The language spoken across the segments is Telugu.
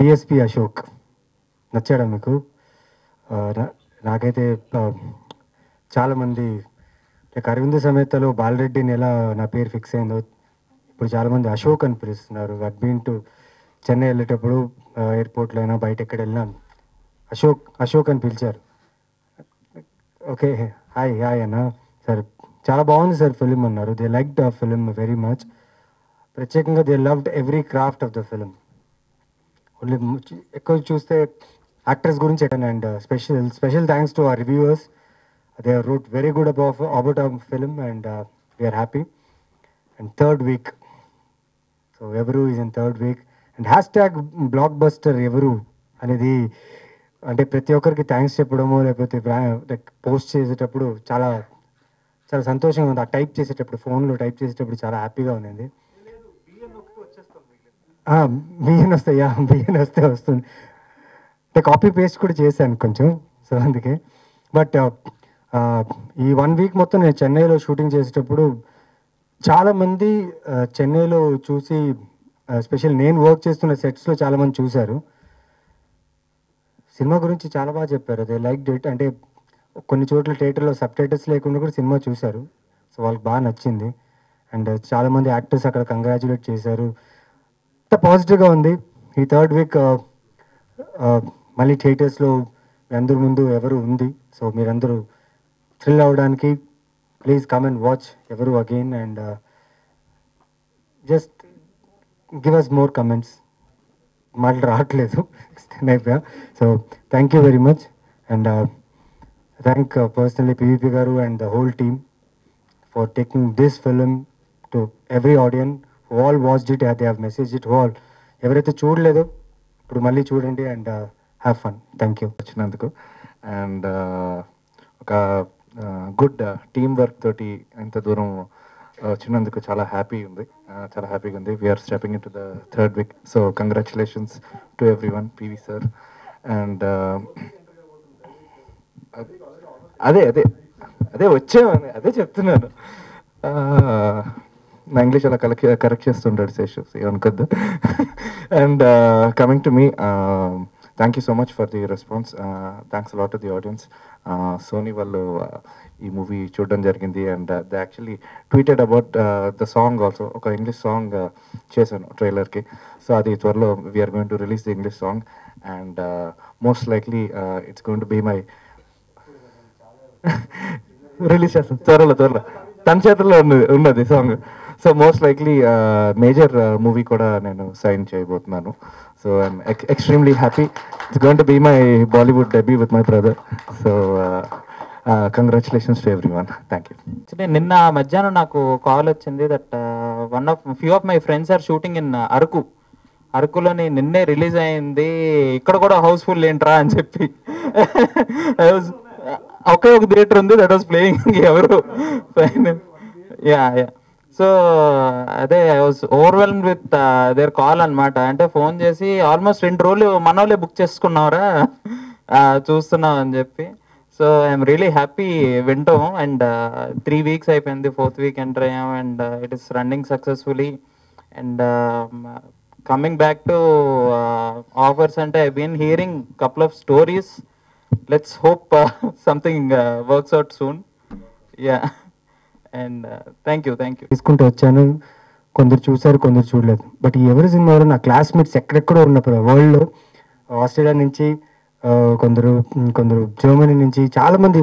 డిఎస్పి అశోక్ నచ్చాడా మీకు? నా- నాకైతే చాలామంది లైక్ అరవింద సమేతలో బాలరెడ్డిని ఎలా నా పేరు ఫిక్స్ అయిందో ఇప్పుడు చాలామంది అశోక్ అని పిలుస్తున్నారు. అట్ టు చెన్నై వెళ్ళేటప్పుడు ఎయిర్పోర్ట్లో అయినా బయట ఎక్కడ వెళ్ళినా అశోక్ అశోక్ అని పిలిచారు. ఓకే హాయ్ హాయ్ అన్న. సార్ చాలా బాగుంది సార్ ఫిలిం అన్నారు. They like the film very much ప్రత్యేకంగా they loved every craft of the film only ఎక్కువ చూస్తే యాక్ట్రెస్ గురించి and special special thanks to our reviewers they wrote very good about about our film and we're happy and third week so Evaru is in third week and hashtag blockbuster Evaru అనేది అంటే ప్రతి ఒక్కరికి థ్యాంక్స్ చెప్పడము లేకపోతే లైక్ పోస్ట్ చేసేటప్పుడు చాలా చాలా సంతోషంగా ఉంది. ఆ టైప్ చేసేటప్పుడు ఫోన్లో టైప్ చేసేటప్పుడు చాలా హ్యాపీగా ఉంది బియ్యం వస్తాయా బియ్యం వస్తే వస్తుంది. అంటే కాపీ పేస్ట్ కూడా చేశాను కొంచెం సో అందుకే. బట్ uh, ఈ వన్ వీక్ మొత్తం నేను చెన్నైలో షూటింగ్ చేసేటప్పుడు చాలామంది చెన్నైలో చూసి స్పెషల్ నేను వర్క్ చేస్తున్న సెట్స్లో చాలామంది చూశారు. సినిమా గురించి చాలా బాగా చెప్పారు. అదే లైక్ డేట్ అంటే కొన్ని చోట్ల థియేటర్లో సబ్ టైటర్స్ లేకుండా కూడా సినిమా చూశారు. సో వాళ్ళకి బాగా నచ్చింది. అండ్ uh, చాలామంది యాక్టర్స్ అక్కడ కంగ్రాచులేట్ చేశారు. పాజిటివ్గా ఉంది. ఈ థర్డ్ వీక్ మళ్ళీ థియేటర్స్లో మీ అందరి ముందు ఎవరు ఉంది. సో మీరందరూ థ్రిల్ అవ్వడానికి please come and watch Evaru again and just give us more comments. మాటలు రావట్లేదు. అయిపోయా. So thank you very much and thank personally PVP గారు and the whole team for taking this film to every audience all watched it they have message it all ఎవరైతే చూడలేదో ఇప్పుడు మళ్ళీ చూడండి and have fun thank you వచ్చినందుకు. అండ్ uh, ఒక గుడ్ టీమ్ వర్క్ తోటి ఇంత దూరం uh, వచ్చినందుకు చాలా హ్యాపీ ఉంది. Uh, చాలా హ్యాపీగా ఉంది. We're stepping into the third week so congratulations to everyone PV sir and అదే అదే అదే వచ్చే అదే చెప్తున్నాను. నా ఇంగ్లీష్ అలా కలెక్ట్ కరెక్ట్ చేస్తుంటాడు Seshu. ఏమనుకోద్దు and coming to me thank you so much for the response thanks lot the audience Sony వాళ్ళు uh, ఈ మూవీ చూడడం జరిగింది. And they actually tweeted about the song also ఒక ఇంగ్లీష్ సాంగ్ uh, చేశాను ట్రైలర్కి సో అది త్వరలో we're going to release the English song and most likely it's going to be my release చేస్తాను. త్వరలో త్వరలో. తన చేతుల్లో ఉన్నది ఉన్నది song so most likely major movie కూడా నేను సైన్ చేయబోతున్నాను. So I'm extremely happy it's going to be my Bollywood debut with my brother so congratulations to everyone thank you actually నిన్న మధ్యాహ్నం నాకు కాల్ వచ్చింది that one of few of my friends are shooting in Araku అరకులోని నిన్నే రిలీజ్ అయింది. ఇక్కడ కూడా హౌస్ఫుల్ ఏంట్రా అని చెప్పి. ఒకే ఒక థియేటర్ ఉంది that was playing Evaru? Yeah yeah so అదే I was overwhelm with their call అన్నమాట. అంటే ఫోన్ చేసి ఆల్మోస్ట్ రెండు రోజులు మనోళ్ళే బుక్ చేసుకున్నావురా చూస్తున్నావు చూస్తున్నాం అని చెప్పి. సో ఐఎమ్ రియలీ హ్యాపీ వింటాం. అండ్ త్రీ వీక్స్ అయిపోయింది. ఫోర్త్ వీక్ ఎంటర్ అయ్యాం. And it is running successfully and coming back to offers అంటే I been hearing couple of stories let's hope something works out soon yeah and thank you thank you తీసుకుంటూ వచ్చాను. కొందరు చూశారు కొందరు చూడలేదు. బట్ ఈ ఎవరి సినిమాలో నా క్లాస్మేట్స్ ఎక్కడెక్కడో ఉన్నప్పుడు వరల్డ్లో ఆస్ట్రేలియా నుంచి కొందరు కొందరు జర్మనీ నుంచి చాలామంది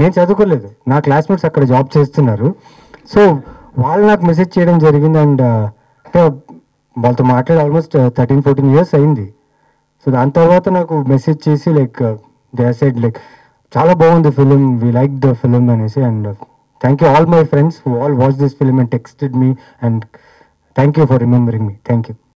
నేను చదువుకోలేదు. నా క్లాస్మేట్స్ అక్కడ జాబ్ చేస్తున్నారు. సో వాళ్ళు నాకు మెసేజ్ చేయడం జరిగింది అండ్ uh, అంటే వాళ్ళతో మాట్లాడి ఆల్మోస్ట్ థర్టీన్ ఫోర్టీన్ ఇయర్స్ అయింది. సో దాని తర్వాత నాకు మెసేజ్ చేసి లైక్ దే సైడ్ లైక్ చాలా బాగుంది film we like the film అనేసి and thank you all my friends who all watch this film and texted me and thank you for remembering me thank you